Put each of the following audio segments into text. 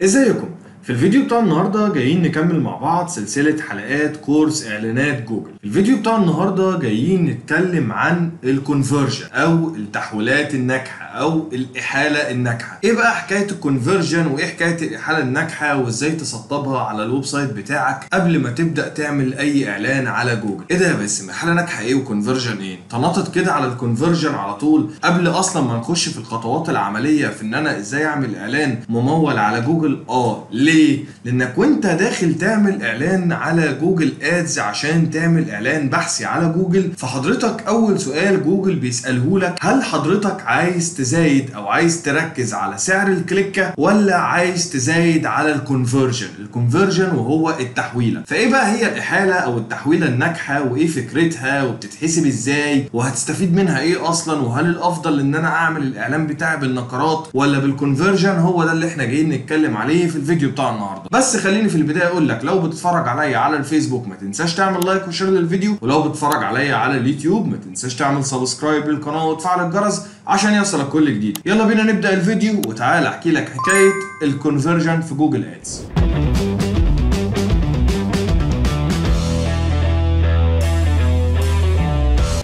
إزيكم، في الفيديو بتاع النهارده جايين نكمل مع بعض سلسلة حلقات كورس إعلانات جوجل. في الفيديو بتاع النهارده جايين نتكلم عن ال conversion أو التحويلات الناجحة أو الإحالة الناجحة. إيه بقى حكاية ال conversion وإيه حكاية الإحالة الناجحة وإزاي تسطبها على ال website بتاعك قبل ما تبدأ تعمل أي إعلان على جوجل؟ إيه ده يا باسم؟ إحالة ناجحة إيه و conversion إيه؟ تنطط كده على ال conversion على طول قبل أصلا ما نخش في الخطوات العملية في إن أنا إزاي أعمل إعلان ممول على جوجل؟ آه. لأنك وأنت داخل تعمل إعلان على جوجل Ads عشان تعمل إعلان بحثي على جوجل فحضرتك أول سؤال جوجل بيسأله لك هل حضرتك عايز تزايد أو عايز تركز على سعر الكليكة ولا عايز تزايد على ال conversion ال conversion وهو التحويلة. فإيه بقى هي الإحالة أو التحويلة الناجحة؟ وإيه فكرتها؟ وبتتحسب إزاي؟ وهتستفيد منها إيه أصلا؟ وهل الأفضل إن أنا أعمل الإعلان بتاعي بالنقرات ولا بال conversion هو ده اللي إحنا جايين نتكلم عليه في الفيديو بتاع النهارده. بس خليني في البداية أقول لك لو بتتفرج عليا على الفيسبوك ما تنساش تعمل like و share للفيديو ولو بتتفرج عليا على اليوتيوب ما تنساش تعمل subscribe للقناة وتفعل الجرس عشان يوصلك كل جديد. يلا بينا نبدأ الفيديو وتعالى أحكي لك حكاية ال conversion في جوجل Ads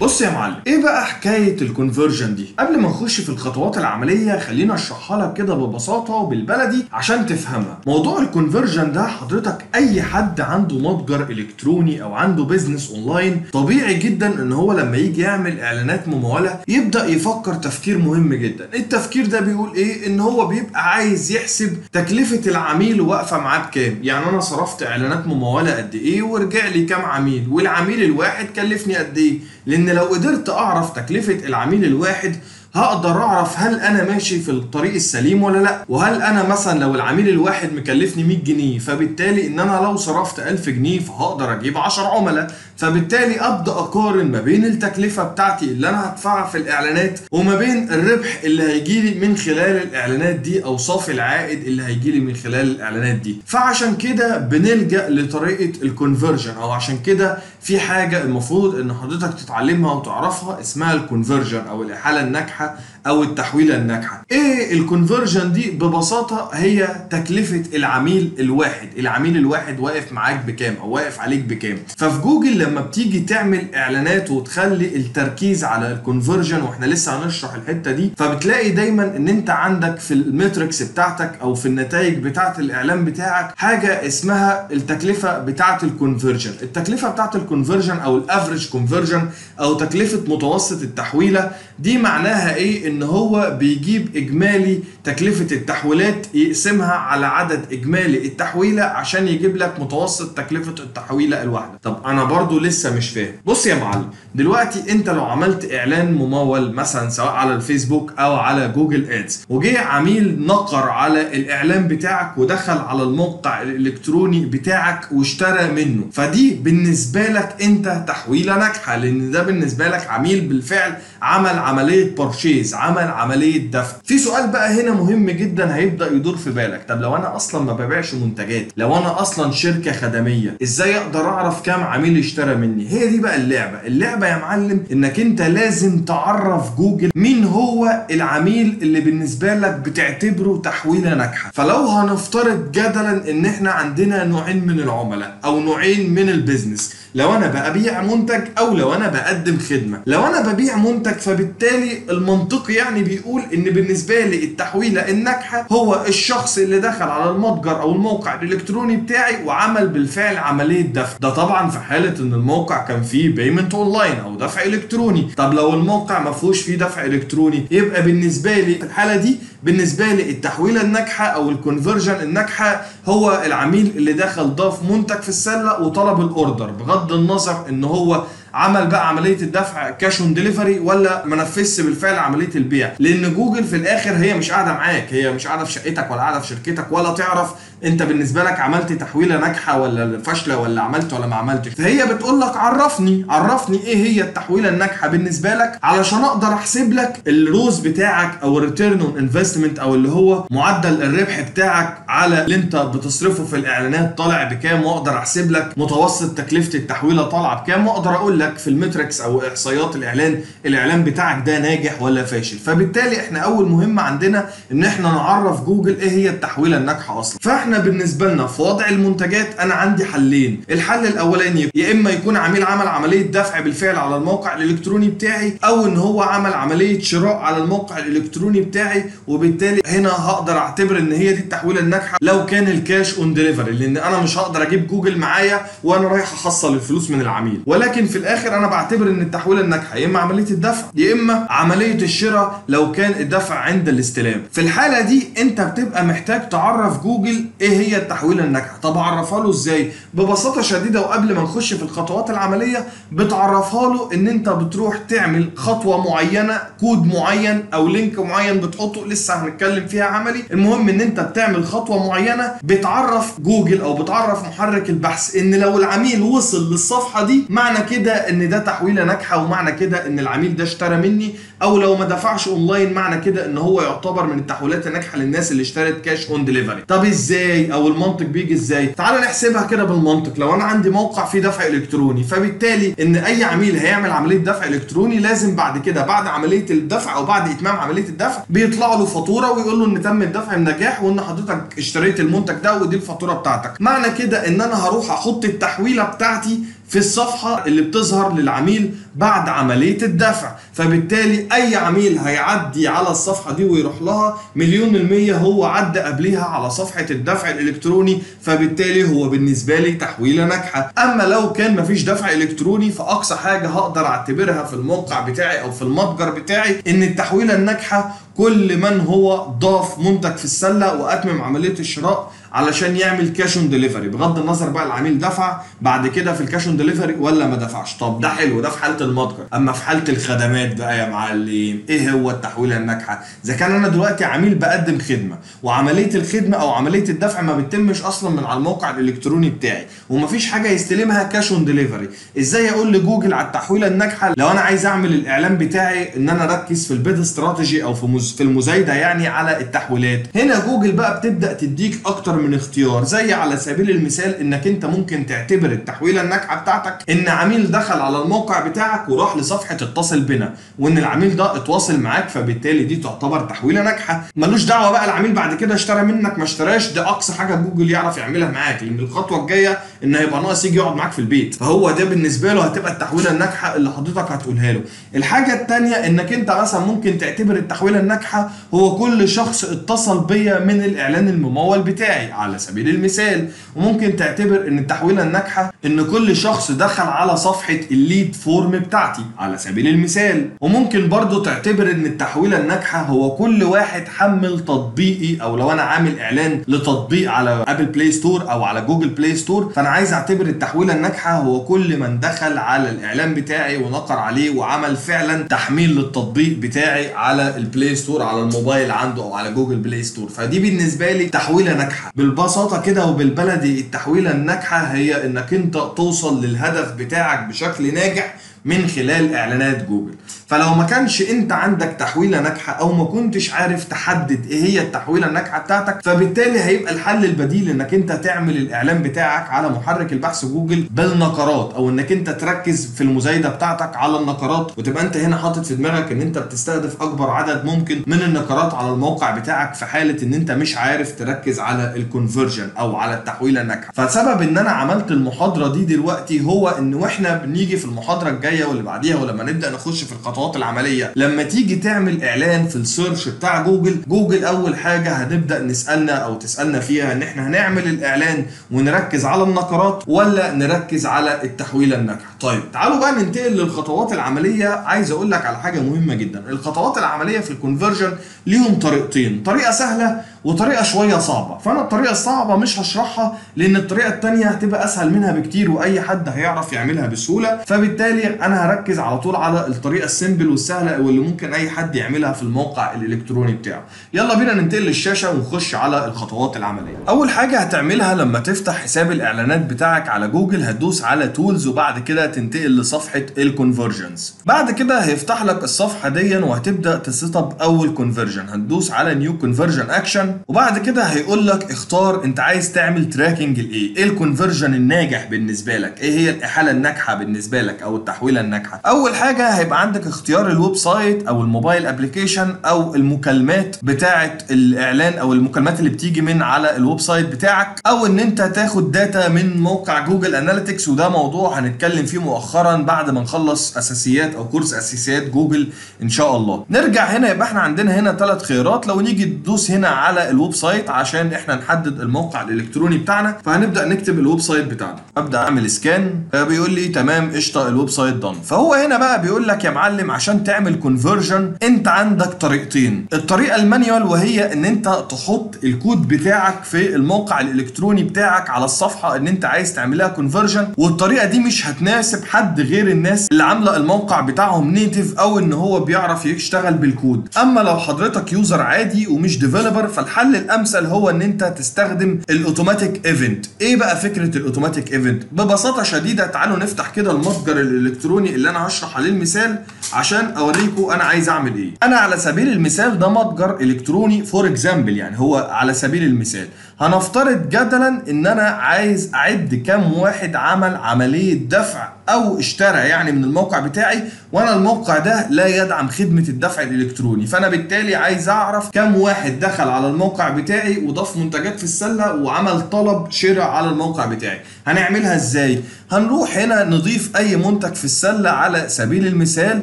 بص يا معلم إيه بقى حكاية ال conversion دي؟ قبل ما نخش في الخطوات العملية خلينا اشرحها لك كده ببساطة وبالبلدي عشان تفهمها. موضوع ال conversion ده حضرتك أي حد عنده متجر إلكتروني أو عنده business online طبيعي جدا إن هو لما يجي يعمل إعلانات ممولة يبدأ يفكر تفكير مهم جدا. التفكير ده بيقول إيه؟ إن هو بيبقى عايز يحسب تكلفة العميل واقفة معاه بكام. يعني أنا صرفت إعلانات ممولة قد إيه ورجع لي كام عميل والعميل الواحد كلفني قد إيه. لأن لو قدرت أعرف تكلفة العميل الواحد هقدر أعرف هل أنا ماشي في الطريق السليم ولا لأ. وهل أنا مثلا لو العميل الواحد مكلفني 100 جنيه فبالتالي إن أنا لو صرفت 1000 جنيه فهقدر أجيب 10 عملاء. فبالتالي أبدأ أقارن ما بين التكلفة بتاعتي اللي أنا هدفعها في الإعلانات وما بين الربح اللي هيجي لي من خلال الإعلانات دي أو صافي العائد اللي هيجي لي من خلال الإعلانات دي. فعشان كده بنلجأ لطريقة ال conversion أو عشان كده في حاجة المفروض إن حضرتك تتعلمها وتعرفها اسمها ال conversion أو الإحالة الناجحة أو التحويلة الناجحة. إيه ال conversion دي؟ ببساطة هي تكلفة العميل الواحد. العميل الواحد واقف معاك بكام أو واقف عليك بكام. ففي جوجل لما بتيجي تعمل إعلانات وتخلي التركيز على ال conversion وإحنا لسه هنشرح الحتة دي فبتلاقي دايما إن أنت عندك في ال metrics بتاعتك أو في النتائج بتاعة الإعلان بتاعك حاجة اسمها التكلفة بتاعة ال conversion التكلفة بتاعة ال conversion أو ال average conversion أو تكلفة متوسط التحويلة دي معناها إيه؟ إن هو بيجيب إجمالي تكلفة التحويلات يقسمها على عدد إجمالي التحويلة عشان يجيب لك متوسط تكلفة التحويلة الواحدة. طب أنا برضو لسه مش فاهم. بص يا معلم دلوقتي أنت لو عملت إعلان ممول مثلا سواء على الفيسبوك أو على جوجل آدز وجه عميل نقر على الإعلان بتاعك ودخل على الموقع الإلكتروني بتاعك واشترى منه فدي بالنسبة لك أنت تحويلة ناجحة لأن ده بالنسبة لك عميل بالفعل عمل عملية purchase عمل عملية دفع. في سؤال بقى هنا مهم جدا هيبدأ يدور في بالك. طب لو أنا أصلا ما ببيعش منتجات لو أنا أصلا شركة خدمية إزاي أقدر أعرف كام عميل اشترى مني؟ هي دي بقى اللعبة. اللعبة يا معلم إنك أنت لازم تعرف جوجل مين هو العميل اللي بالنسبة لك بتعتبره تحويلة ناجحة. فلو هنفترض جدلا إن إحنا عندنا نوعين من العملاء أو نوعين من ال business لو أنا ببيع منتج أو لو أنا بقدم خدمة. لو أنا ببيع منتج فبالتالي المنطق يعني بيقول إن بالنسبة لي التحويلة الناجحة هو الشخص اللي دخل على المتجر أو الموقع الإلكتروني بتاعي وعمل بالفعل عملية دفع. ده طبعا في حالة إن الموقع كان فيه payment online أو دفع إلكتروني. طب لو الموقع ما فيهوش فيه دفع إلكتروني يبقى بالنسبة لي في الحالة دي بالنسبة لي التحويلة الناجحة أو ال conversion الناجحة هو العميل اللي دخل ضاف منتج في السلة وطلب ال order بغض النظر إن هو عمل بقى عملية الدفع cash on delivery ولا ما نفذش بالفعل عملية البيع؟ لأن جوجل في الآخر هي مش قاعدة معاك هي مش قاعدة في شقتك ولا قاعدة في شركتك ولا تعرف أنت بالنسبة لك عملت تحويلة ناجحة ولا فاشلة ولا عملت ولا ما عملتش. فهي بتقول لك عرفني عرفني إيه هي التحويلة الناجحة بالنسبة لك علشان أقدر أحسب لك ال ROAS بتاعك أو ال return on investment أو اللي هو معدل الربح بتاعك على اللي أنت بتصرفه في الإعلانات طالع بكام وأقدر أحسب لك متوسط تكلفة التحويلة طالعة بكام. وأقدر أقول لك لك في ال metrics أو إحصائيات الإعلان الإعلان بتاعك ده ناجح ولا فاشل. فبالتالي إحنا أول مهمة عندنا إن إحنا نعرف جوجل إيه هي التحويلة الناجحة أصلا. فإحنا بالنسبة لنا في وضع المنتجات أنا عندي حلين. الحل الأولاني يا إما يكون عميل عمل عملية دفع بالفعل على الموقع الإلكتروني بتاعي أو إن هو عمل عملية شراء على الموقع الإلكتروني بتاعي وبالتالي هنا هقدر أعتبر إن هي دي التحويلة الناجحة. لو كان ال cash on delivery لأن أنا مش هقدر أجيب جوجل معايا وأنا رايح أحصل الفلوس من العميل. ولكن في الآخر أنا بعتبر ان التحويلة الناجحة يا اما عملية الدفع يا اما عملية الشراء لو كان الدفع عند الاستلام. في الحالة دي انت بتبقى محتاج تعرف جوجل إيه هي التحويلة الناجحة. طب اعرفها له إزاي؟ ببساطة شديدة وقبل ما نخش في الخطوات العملية بتعرفها له ان انت بتروح تعمل خطوة معينة كود معين أو لينك معين بتحطه لسه هنتكلم فيها عملي. المهم ان انت بتعمل خطوة معينة بتعرف جوجل أو بتعرف محرك البحث ان لو العميل وصل للصفحة دي معنى كده إن ده تحويلة ناجحة ومعنى كده إن العميل ده اشترى مني أو لو ما دفعش أونلاين معنى كده إن هو يعتبر من التحويلات الناجحة للناس اللي اشترت cash on delivery طب إزاي؟ أو المنطق بيجي إزاي؟ تعال نحسبها كده بالمنطق. لو أنا عندي موقع فيه دفع إلكتروني فبالتالي إن أي عميل هيعمل عملية دفع إلكتروني لازم بعد كده بعد عملية الدفع أو بعد إتمام عملية الدفع بيطلع له فاتورة ويقول له إن تم الدفع بنجاح وإن حضرتك اشتريت المنتج ده ودي الفاتورة بتاعتك. معنى كده إن أنا هروح أحط التحويلة بتاعتي في الصفحة اللي بتظهر للعميل بعد عملية الدفع. فبالتالي أي عميل هيعدي على الصفحة دي ويروح لها مليون المية هو عدى قبلها على صفحة الدفع الإلكتروني. فبالتالي هو بالنسبة لي تحويلة ناجحة. أما لو كان مفيش دفع إلكتروني فأقصى حاجة هقدر أعتبرها في الموقع بتاعي أو في المتجر بتاعي إن التحويلة الناجحة كل من هو ضاف منتج في السلة وأتمم عملية الشراء علشان يعمل cash on delivery بغض النظر بقى العميل دفع بعد كده في ال cash on delivery ولا ما دفعش. طب ده حلو ده في حالة المتجر أما في حالة الخدمات بقى يا معلم إيه هو التحويلة الناجحة؟ إذا كان أنا دلوقتي عميل بقدم خدمة وعملية الخدمة أو عملية الدفع ما بتتمش أصلا من على الموقع الإلكتروني بتاعي ومفيش حاجة يستلمها cash on delivery إزاي أقول لجوجل على التحويلة الناجحة لو أنا عايز أعمل الإعلان بتاعي إن أنا أركز في ال bid strategy أو في في المزايدة يعني على التحويلات؟ هنا جوجل بقى بتبدأ تديك أكتر من اختيار زي على سبيل المثال إنك أنت ممكن تعتبر التحويلة الناجحة بتاعتك إن عميل دخل على الموقع بتاعك وراح لصفحة اتصل بنا وإن العميل ده اتواصل معاك فبالتالي دي تعتبر تحويلة ناجحة. ملوش دعوة بقى العميل بعد كده اشترى منك ما اشتراش ده أقصى حاجة جوجل يعرف يعملها معاك لأن الخطوة الجاية إن هيبقى ناقص يجي يقعد معاك في البيت. فهو ده بالنسبة له هتبقى التحويلة الناجحة اللي حضرتك هتقولها له. الحاجة الثانية إنك أنت مثلا ممكن تعتبر التحويلة الناجحة هو كل شخص اتصل بيا من الإعلان الممول بتاعي. على سبيل المثال. وممكن تعتبر إن التحويلة الناجحة إن كل شخص دخل على صفحة ال lead form بتاعتي على سبيل المثال. وممكن برضو تعتبر إن التحويلة الناجحة هو كل واحد حمل تطبيقي أو لو أنا عامل إعلان لتطبيق على Apple Play Store أو على Google Play Store فأنا عايز أعتبر التحويلة الناجحة هو كل من دخل على الإعلان بتاعي ونقر عليه وعمل فعلا تحميل للتطبيق بتاعي على ال Play Store على الموبايل عنده أو على Google Play Store فدي بالنسبة لي تحويلة ناجحة. بالبساطة كده وبالبلدي التحويلة الناجحة هي إنك أنت توصل للهدف بتاعك بشكل ناجح من خلال إعلانات جوجل. فلو ما كانش أنت عندك تحويلة ناجحة أو ما كنتش عارف تحدد إيه هي التحويلة الناجحة بتاعتك فبالتالي هيبقى الحل البديل إنك أنت تعمل الإعلان بتاعك على محرك البحث جوجل بالنقرات أو إنك أنت تركز في المزايدة بتاعتك على النقرات وتبقى أنت هنا حاطط في دماغك إن أنت بتستهدف أكبر عدد ممكن من النقرات على الموقع بتاعك في حالة إن أنت مش عارف تركز على ال conversion أو على التحويلة الناجحة. فسبب إن أنا عملت المحاضرة دي دلوقتي هو إن وإحنا بنيجي في المحاضرة الجاية واللي بعديها ولما نبدأ نخش في الخطوات العملية لما تيجي تعمل إعلان في ال search بتاع جوجل جوجل أول حاجة هنبدأ نسألنا أو تسألنا فيها إن إحنا هنعمل الإعلان ونركز على النقرات ولا نركز على التحويله الناجحه طيب تعالوا بقى ننتقل للخطوات العملية. عايز أقول لك على حاجة مهمة جدا. الخطوات العملية في ال conversion ليهم طريقتين. طريقة سهلة وطريقة شوية صعبة. فأنا الطريقة الصعبة مش هشرحها لأن الطريقة الثانية هتبقى أسهل منها بكتير وأي حد هيعرف يعملها بسهولة. فبالتالي أنا هركز على طول على الطريقة ال simple والسهلة واللي ممكن أي حد يعملها في الموقع الإلكتروني بتاعه. يلا بينا ننتقل للشاشة ونخش على الخطوات العملية. أول حاجة هتعملها لما تفتح حساب الإعلانات بتاعك على جوجل هتدوس على tools وبعد كده تنتقل لصفحة ال conversions بعد كده هيفتح لك الصفحة دي وهتبدأ ت set up أول conversion هتدوس على new conversion action وبعد كده هيقول لك اختار انت عايز تعمل tracking لإيه؟ إيه ال conversion الناجح بالنسبة لك؟ إيه هي الإحالة الناجحة بالنسبة لك أو التحويلة الناجحة؟ أول حاجة هيبقى عندك اختيار ال website أو ال mobile application أو المكالمات بتاعه الإعلان أو المكالمات اللي بتيجي من على ال website بتاعك أو إن أنت تاخد data من موقع Google Analytics وده موضوع هنتكلم فيه مؤخرا بعد ما نخلص أساسيات أو كورس أساسيات جوجل إن شاء الله. نرجع هنا يبقى إحنا عندنا هنا ثلاث خيارات. لو نيجي ندوس هنا على ال website عشان إحنا نحدد الموقع الإلكتروني بتاعنا فهنبدأ نكتب ال website بتاعنا. أبدأ أعمل scan بيقول لي تمام قشطة ال website done فهو هنا بقى بيقول لك يا معلم عشان تعمل conversion انت عندك طريقتين. الطريقة ال manual وهي إن انت تحط الكود بتاعك في الموقع الإلكتروني بتاعك على الصفحة إن انت عايز تعملها conversion والطريقة دي مش هتناسب حد غير الناس اللي عاملة الموقع بتاعهم native أو إن هو بيعرف يشتغل بالكود. أما لو حضرتك user عادي ومش developer فالحل الأمثل هو إن أنت تستخدم ال automatic event. إيه بقى فكرة ال automatic event؟ ببساطة شديدة تعالوا نفتح كده المتجر الإلكتروني اللي أنا هشرح عليه المثال عشان أوريكم أنا عايز أعمل إيه. أنا على سبيل المثال ده متجر إلكتروني for example يعني هو على سبيل المثال. هنفترض جدلا إن أنا عايز أعد كام واحد عمل عملية دفع أو اشترى يعني من الموقع بتاعي وأنا الموقع ده لا يدعم خدمة الدفع الإلكتروني. فأنا بالتالي عايز أعرف كام واحد دخل على الموقع بتاعي وضاف منتجات في السلة وعمل طلب شراء على الموقع بتاعي. هنعملها إزاي؟ هنروح هنا نضيف أي منتج في السلة على سبيل المثال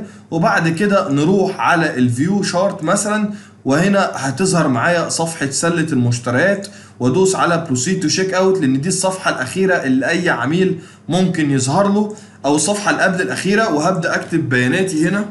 وبعد كده نروح على ال view cart مثلا وهنا هتظهر معايا صفحة سلة المشتريات وأدوس على proceed to checkout لأن دي الصفحة الأخيرة اللي أي عميل ممكن يظهر له. أو الصفحه اللي قبل الأخيرة وهبدأ أكتب بياناتي هنا.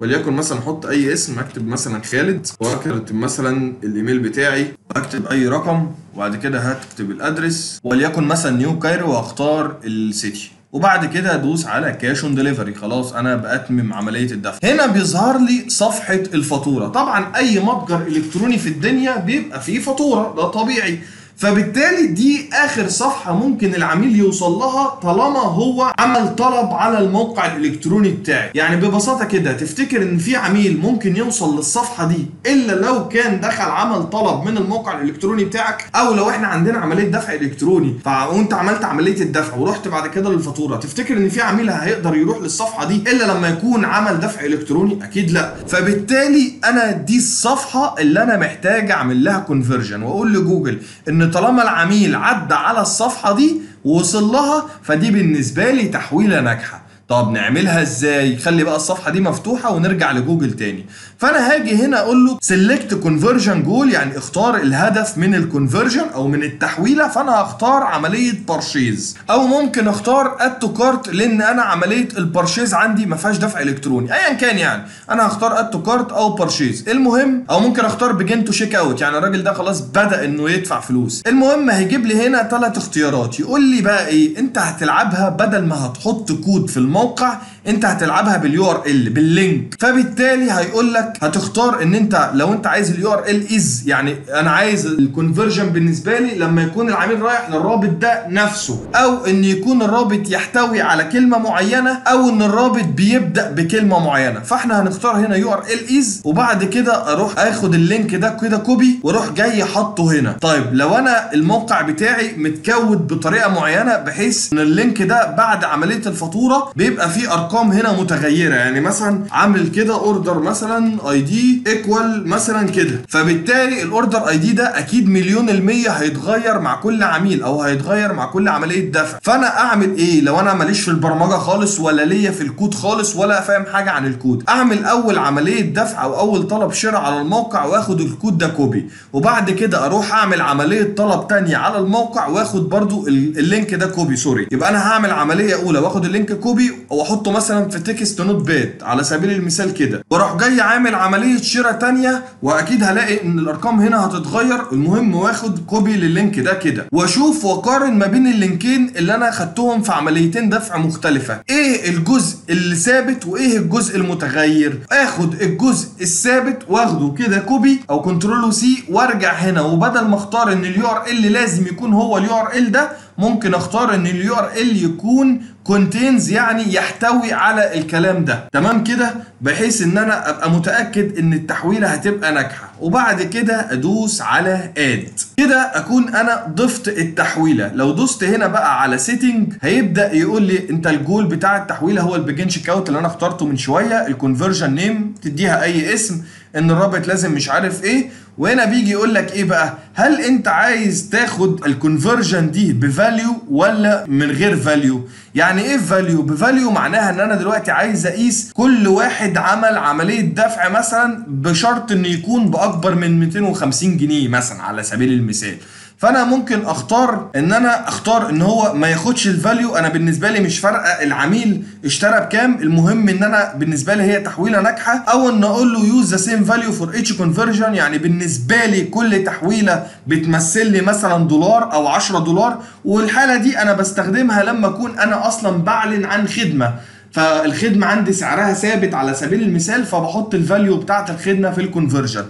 وليكن مثلا أحط أي اسم أكتب مثلا خالد. وأكتب مثلا الإيميل بتاعي. أكتب أي رقم. وبعد كده هكتب ال address. وليكن مثلا New Cairo وأختار ال city. وبعد كده أدوس على cash on delivery خلاص أنا بأتمم عملية الدفع. هنا بيظهر لي صفحة الفاتورة. طبعا أي متجر إلكتروني في الدنيا بيبقى فيه فاتورة. ده طبيعي. فبالتالي دي آخر صفحة ممكن العميل يوصل لها طالما هو عمل طلب على الموقع الإلكتروني بتاعي. يعني ببساطة كده تفتكر إن في عميل ممكن يوصل للصفحة دي إلا لو كان دخل عمل طلب من الموقع الإلكتروني بتاعك؟ أو لو إحنا عندنا عملية دفع إلكتروني وانت عملت عملية الدفع ورحت بعد كده للفاتورة. تفتكر إن في عميل هيقدر يروح للصفحة دي إلا لما يكون عمل دفع إلكتروني؟ أكيد لأ. فبالتالي أنا دي الصفحة اللي أنا محتاج أعمل لها conversion وأقول لجوجل إن طالما العميل عدى على الصفحة دي ووصل لها فدي بالنسبة لي تحويلة ناجحة. طب نعملها إزاي؟ خلي بقى الصفحة دي مفتوحة ونرجع لجوجل تاني. فأنا هاجي هنا أقول له select conversion goal يعني اختار الهدف من ال conversion أو من التحويلة فأنا هختار عملية purchase أو ممكن أختار add to cart لأن أنا عملية ال purchase عندي ما فيهاش دفع إلكتروني. ايا كان يعني. أنا هختار add to cart أو purchase المهم أو ممكن أختار begin to checkout يعني الراجل ده خلاص بدأ إنه يدفع فلوس. المهم هيجيب لي هنا ثلاث اختيارات. يقول لي بقى إيه؟ أنت هتلعبها بدل ما هتحط كود في الموقع انت هتلعبها بال URL بال link. فبالتالي هيقول لك هتختار ان انت لو انت عايز ال URL is يعني أنا عايز ال conversion بالنسبة لي لما يكون العميل رايح للرابط ده نفسه أو ان يكون الرابط يحتوي على كلمة معينة أو ان الرابط بيبدأ بكلمة معينة. فاحنا هنختار هنا URL is وبعد كده أروح اخد ال link ده كده copy وأروح جاي حاطه هنا. طيب لو أنا الموقع بتاعي متكود بطريقة معينة بحيث ان ال link ده بعد عملية الفاتورة بيبقى فيه أرقام هنا متغيرة. يعني مثلا عامل كده order مثلا ID equal مثلا كده. فبالتالي ال order ID ده أكيد مليون المية هيتغير مع كل عميل أو هيتغير مع كل عملية دفع. فأنا أعمل إيه لو أنا ماليش في البرمجة خالص ولا ليا في الكود خالص ولا فاهم حاجة عن الكود؟ أعمل أول عملية دفع أو أول طلب شراء على الموقع وآخد الكود ده copy وبعد كده أروح أعمل عملية طلب تانية على الموقع وآخد برضو ال link ده copy sorry. يبقى أنا هعمل عملية أولى وآخد ال link copy وأحطه مثلا في text notepad على سبيل المثال كده. وأروح جاي عامل عملية شراء تانية وأكيد هلاقي إن الأرقام هنا هتتغير. المهم واخد copy لل link ده كده. وأشوف وأقارن ما بين ال linkين اللي أنا خدتهم في عمليتين دفع مختلفة. إيه الجزء اللي ثابت وإيه الجزء المتغير؟ آخد الجزء الثابت وأخده كده copy أو control C وأرجع هنا. وبدل ما أختار إن ال URL لازم يكون هو ال URL ده ممكن أختار إن ال URL يكون contains يعني يحتوي على الكلام ده. تمام كده؟ بحيث إن أنا أبقى متأكد إن التحويلة هتبقى ناجحة. وبعد كده أدوس على add كده أكون أنا ضفت التحويلة. لو دوست هنا بقى على setting هيبدأ يقول لي أنت الجول بتاع التحويلة هو ال begin checkout اللي أنا اخترته من شوية. ال conversion name تديها أي اسم. إن الرابط لازم مش عارف إيه. وهنا بيجي يقول لك إيه بقى؟ هل أنت عايز تاخد ال conversion دي ب value ولا من غير value يعني إيه value ب value معناها إن أنا دلوقتي عايز أقيس كل واحد عمل عملية دفع مثلا بشرط ان يكون بأكبر من 250 جنيه مثلا على سبيل المثال. فانا ممكن اختار ان أنا اختار ان هو ما ياخدش ال value أنا بالنسبة لي مش فارقه العميل اشترى بكام. المهم ان أنا بالنسبة لي هي تحويله ناجحه أو ان أقول له use the same value for each conversion يعني بالنسبة لي كل تحويله بتمثل لي مثلا دولار أو 10 دولار. والحاله دي أنا بستخدمها لما اكون أنا أصلا بعلن عن خدمة. فالخدمة عندي سعرها ثابت على سبيل المثال فبحط ال value بتاعت الخدمة في ال conversion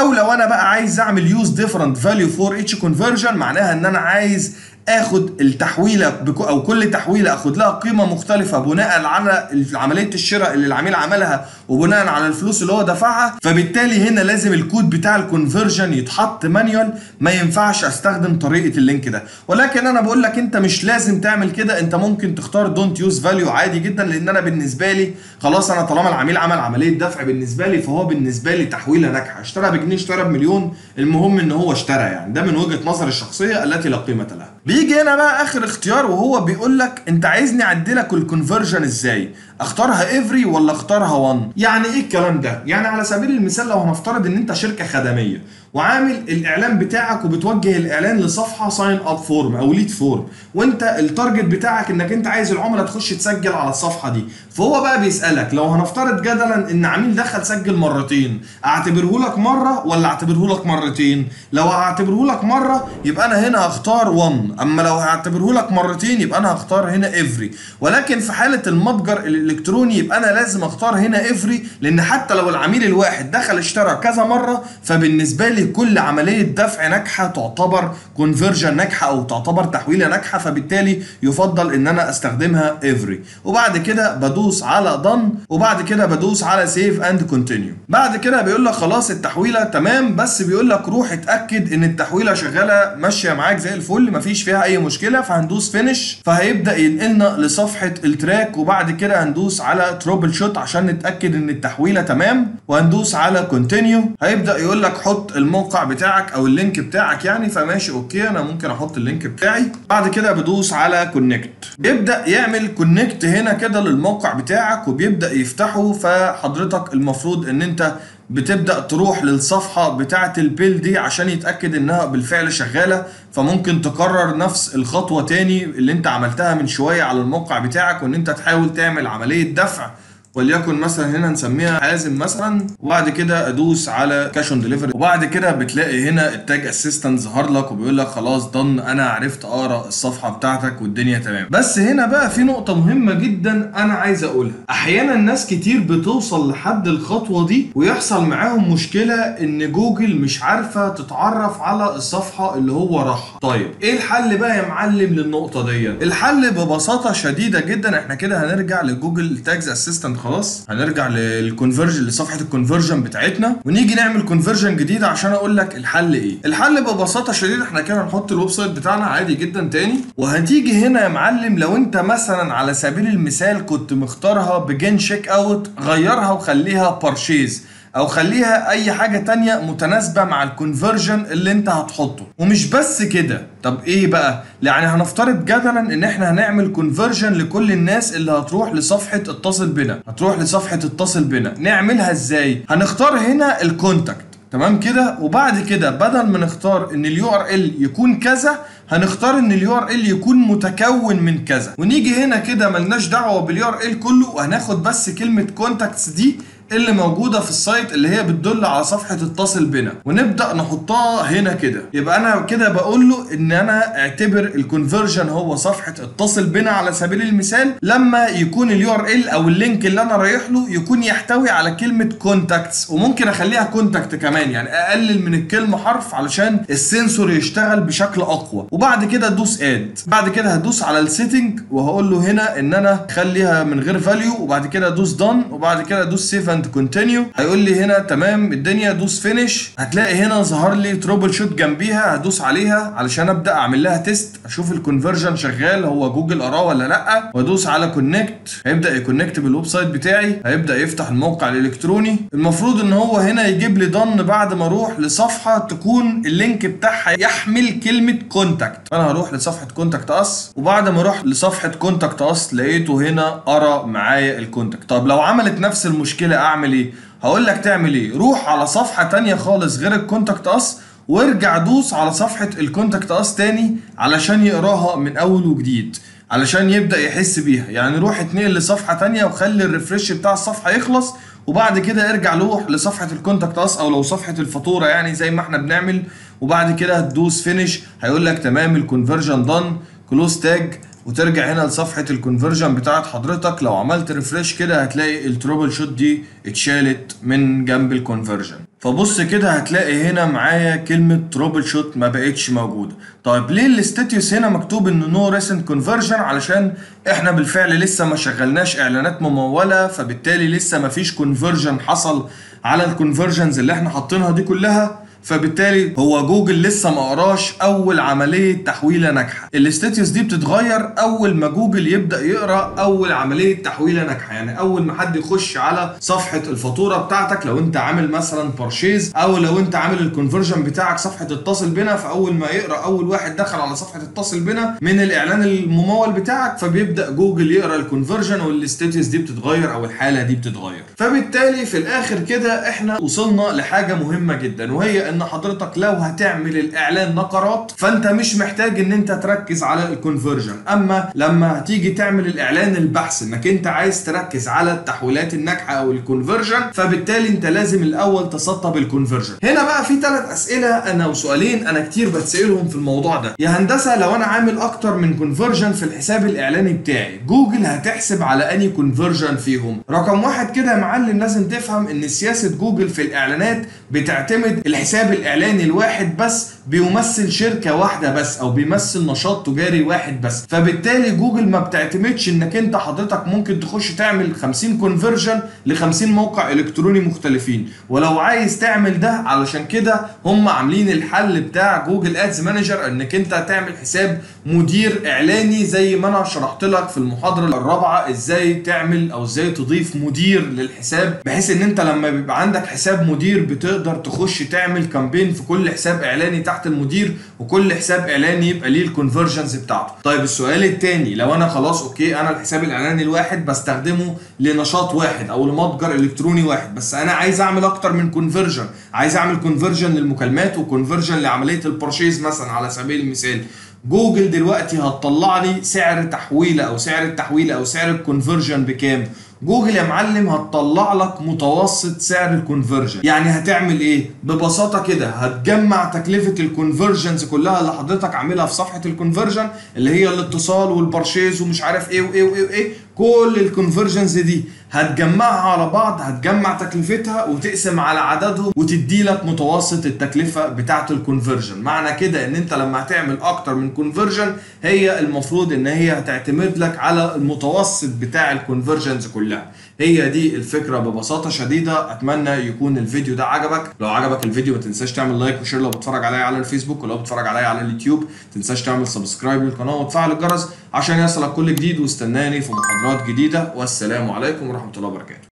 أو لو أنا بقى عايز أعمل use different value for each conversion معناها إن أنا عايز آخد التحويلة أو كل تحويلة أخد لها قيمة مختلفة بناء على عملية الشراء اللي العميل عملها وبناء على الفلوس اللي هو دفعها. فبالتالي هنا لازم الكود بتاع ال conversion يتحط manual ما ينفعش أستخدم طريقة ال link ده. ولكن أنا بقول لك أنت مش لازم تعمل كده أنت ممكن تختار don't use value عادي جدا لأن أنا بالنسبة لي خلاص أنا طالما العميل عمل عملية دفع بالنسبة لي فهو بالنسبة لي تحويلة ناجحة. اشترى بجنيه اشترى بمليون المهم إن هو اشترى يعني. ده من وجهة نظر الشخصية التي لا قيمة لها. بيجي هنا بقى آخر اختيار وهو بيقول لك أنت عايزني أعدلك ال conversion إزاي؟ اختارها every ولا اختارها 1 يعني إيه الكلام ده؟ يعني على سبيل المثال لو هنفترض إن أنت شركة خدمية وعامل الإعلان بتاعك وبتوجه الإعلان لصفحة sign up form أو lead form وأنت ال target بتاعك إنك أنت عايز العملاء تخش تسجل على الصفحة دي فهو بقى بيسألك لو هنفترض جدلا إن عميل دخل سجل مرتين أعتبره لك مرة ولا أعتبره لك مرتين؟ لو هعتبره لك مرة يبقى أنا هنا هختار 1 أما لو هعتبره لك مرتين يبقى أنا هختار هنا every ولكن في حالة المتجر الإلكتروني يبقى أنا لازم أختار هنا every لأن حتى لو العميل الواحد دخل اشترى كذا مرة فبالنسبة لي كل عملية دفع ناجحة تعتبر conversion ناجحة أو تعتبر تحويلة ناجحة فبالتالي يفضل إن أنا أستخدمها every وبعد كده بدوس على done وبعد كده بدوس على save and continue بعد كده بيقول لك خلاص التحويلة تمام بس بيقول لك روح اتأكد إن التحويلة شغالة ماشية معاك زي الفل مفيش فيها أي مشكلة فهندوس finish فهيبدأ ينقلنا لصفحة ال track وبعد كده هندوس على troubleshoot عشان نتأكد إن التحويلة تمام. وهندوس على continue هيبدأ يقول لك حط الموقع بتاعك أو ال link بتاعك يعني فماشي okay أنا ممكن أحط ال link بتاعي. بعد كده بدوس على connect بيبدأ يعمل connect هنا كده للموقع بتاعك وبيبدأ يفتحه. فحضرتك المفروض إن أنت بتبدأ تروح للصفحة بتاعة ال bill دي عشان يتأكد إنها بالفعل شغالة فممكن تكرر نفس الخطوة تاني اللي أنت عملتها من شوية على الموقع بتاعك وإن أنت تحاول تعمل عملية دفع وليكن مثلا هنا نسميها حازم مثلا وبعد كده أدوس على cash on delivery وبعد كده بتلاقي هنا ال Tag Assistant ظهر لك وبيقول لك خلاص done أنا عرفت أقرأ الصفحة بتاعتك والدنيا تمام. بس هنا بقى في نقطة مهمة جدا أنا عايز أقولها. أحيانا ناس كتير بتوصل لحد الخطوة دي ويحصل معاهم مشكلة إن جوجل مش عارفة تتعرف على الصفحة اللي هو راحها. طيب إيه الحل بقى يا معلم للنقطة دي الحل ببساطة شديدة جدا إحنا كده هنرجع لجوجل tags assistant خلاص هنرجع لل conversion لصفحة ال conversion بتاعتنا ونيجي نعمل conversion جديد عشان أقول لك الحل إيه. الحل ببساطة شديده إحنا كده هنحط ال website بتاعنا عادي جدا تاني. وهتيجي هنا يا معلم لو أنت مثلا على سبيل المثال كنت مختارها begin checkout غيرها وخليها purchase أو خليها أي حاجة تانية متناسبة مع ال conversion اللي أنت هتحطه. ومش بس كده. طب إيه بقى؟ يعني هنفترض جدلا إن إحنا هنعمل conversion لكل الناس اللي هتروح لصفحة اتصل بنا. هتروح لصفحة اتصل بنا. نعملها إزاي؟ هنختار هنا ال contact تمام كده؟ وبعد كده بدل ما نختار إن ال URL يكون كذا هنختار إن ال URL يكون متكون من كذا. ونيجي هنا كده ملناش دعوة بال URL كله وهناخد بس كلمة contacts دي اللي موجودة في ال site اللي هي بتدل على صفحة اتصل بنا. ونبدأ نحطها هنا كده. يبقى أنا كده بقول له إن أنا أعتبر ال conversion هو صفحة اتصل بنا على سبيل المثال. لما يكون ال URL أو ال link اللي أنا رايح له يكون يحتوي على كلمة contacts وممكن أخليها contact كمان يعني أقلل من الكلمة حرف علشان ال sensor يشتغل بشكل أقوى. وبعد كده أدوس add بعد كده هدوس على ال setting وهقول له هنا إن أنا أخليها من غير value وبعد كده أدوس done وبعد كده أدوس save and continue هيقول لي هنا تمام الدنيا دوس finish هتلاقي هنا ظهر لي troubleshoot جنبيها هدوس عليها علشان أبدأ أعمل لها test أشوف ال conversion شغال هو جوجل آراه ولا لأ وأدوس على connect هيبدأ ي connect بال website بتاعي هيبدأ يفتح الموقع الإلكتروني. المفروض إن هو هنا يجيب لي done بعد ما أروح لصفحة تكون ال link بتاعها يحمل كلمة contact أنا هروح لصفحة contact us وبعد ما أروح لصفحة contact us لقيته هنا قرا معايا ال contact طب لو عملت نفس المشكلة أعمل إيه؟ هقول لك تعمل إيه؟ روح على صفحة تانية خالص غير ال contact us وارجع دوس على صفحة ال contact us تاني علشان يقراها من أول وجديد علشان يبدأ يحس بيها. يعني روح اتنقل لصفحة تانية وخلي ال refresh بتاع الصفحة يخلص وبعد كده ارجع روح لصفحة ال contact us أو لو صفحة الفاتورة يعني زي ما إحنا بنعمل وبعد كده هتدوس finish هيقول لك تمام ال conversion done close tag وترجع هنا لصفحة ال conversion بتاعت حضرتك. لو عملت refresh كده هتلاقي ال troubleshoot دي اتشالت من جنب ال conversion فبص كده هتلاقي هنا معايا كلمة troubleshoot ما بقتش موجودة. طيب ليه ال status هنا مكتوب إنه no recent conversion علشان إحنا بالفعل لسه ما شغلناش إعلانات ممولة فبالتالي لسه ما فيش conversion حصل على ال conversions اللي إحنا حاطينها دي كلها. فبالتالي هو جوجل لسه ما قراش أول عملية تحويلة ناجحة. ال status دي بتتغير أول ما جوجل يبدأ يقرأ أول عملية تحويلة ناجحة. يعني أول ما حد يخش على صفحة الفاتورة بتاعتك لو أنت عامل مثلا purchase أو لو أنت عامل ال conversion بتاعك صفحة اتصل بنا فأول ما يقرأ أول واحد دخل على صفحة اتصل بنا من الإعلان الممول بتاعك فبيبدأ جوجل يقرأ ال conversion وال status دي بتتغير أو الحالة دي بتتغير. فبالتالي في الآخر كده إحنا وصلنا لحاجة مهمة جدا وهي ان حضرتك لو هتعمل الإعلان نقرات فأنت مش محتاج إن أنت تركز على ال conversion أما لما هتيجي تعمل الإعلان البحث إنك أنت عايز تركز على التحويلات الناجحة أو ال conversion فبالتالي أنت لازم الأول تسطب ال conversion هنا بقى في ثلاث أسئلة أنا وسؤالين أنا كتير بتسألهم في الموضوع ده. يا هندسة لو أنا عامل أكتر من conversion في الحساب الإعلاني بتاعي جوجل هتحسب على أنهي conversion فيهم؟ رقم واحد كده يا معلم لازم تفهم إن سياسة جوجل في الإعلانات بتعتمد الحساب الإعلاني الواحد بس بيمثل شركة واحدة بس أو بيمثل نشاط تجاري واحد بس. فبالتالي جوجل ما بتعتمدش إنك أنت حضرتك ممكن تخش تعمل 50 conversion ل 50 موقع إلكتروني مختلفين. ولو عايز تعمل ده علشان كده هم عاملين الحل بتاع جوجل ads manager إنك أنت تعمل حساب مدير إعلاني زي ما أنا شرحت لك في المحاضرة الرابعة إزاي تعمل أو إزاي تضيف مدير للحساب. بحيث إن أنت لما بيبقى عندك حساب مدير بتقدر تخش تعمل campaign في كل حساب إعلاني تحت المدير وكل حساب إعلاني يبقى ليه ال conversions بتاعته. طيب السؤال الثاني لو أنا خلاص أوكي أنا الحساب الإعلاني الواحد بستخدمه لنشاط واحد أو لمتجر إلكتروني واحد بس أنا عايز أعمل أكتر من conversion عايز أعمل conversion للمكالمات و conversion لعملية ال purchase مثلا على سبيل المثال. جوجل دلوقتي هتطلع لي سعر تحويلة أو سعر التحويلة أو سعر ال conversion بكام؟ جوجل يا معلم هتطلع لك متوسط سعر ال conversion يعني هتعمل إيه؟ ببساطة كده هتجمع تكلفة ال conversions كلها اللي حضرتك عاملها في صفحة ال conversion اللي هي الاتصال وال purchase ومش عارف إيه وإيه وإيه وإيه كل ال conversions دي. هتجمعها على بعض هتجمع تكلفتها وتقسم على عددهم وتدي لك متوسط التكلفة بتاعة ال conversion معنى كده إن أنت لما هتعمل أكتر من conversion هي المفروض إن هي هتعتمد لك على المتوسط بتاع ال conversions كلها. هي دي الفكرة ببساطة شديدة. أتمنى يكون الفيديو ده عجبك. لو عجبك الفيديو ما تنساش تعمل like و share لو بتتفرج عليا على الفيسبوك ولو بتتفرج عليا على اليوتيوب ما تنساش تعمل سبسكرايب للقناة وتفعل الجرس عشان يصلك كل جديد. واستناني في محاضرات جديدة. والسلام عليكم ورحمة الله وبركاته.